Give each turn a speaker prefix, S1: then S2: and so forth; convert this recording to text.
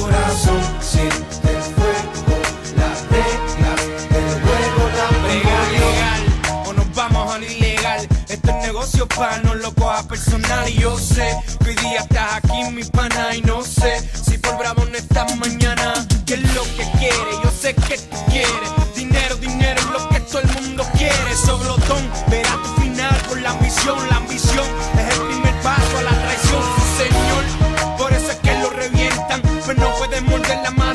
S1: corazón. Siente fuego, las reglas del juego, la
S2: Legal, legal, o nos vamos a lo ilegal. Esto es negocio pa' no lo cojas personal. Y yo sé que hoy día estás aquí, mi pana, y no sé si por bravo no estás mañana. ¿Qué es lo que quieres? Yo sé que tú quieres. Dinero, dinero es lo que todo el mundo quiere. Soblotón, verás tu final por la misión, la no puedes morder la mano.